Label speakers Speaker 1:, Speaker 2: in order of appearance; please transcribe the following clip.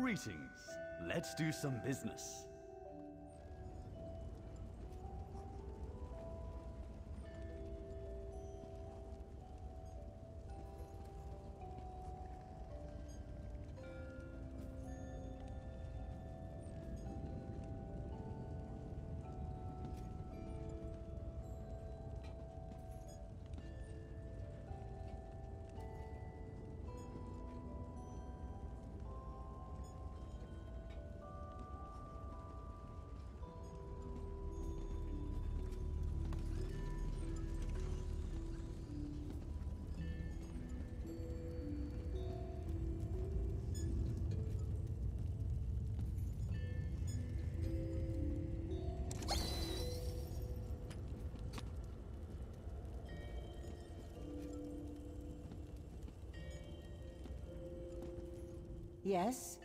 Speaker 1: Greetings. Let's do some business.
Speaker 2: Yes?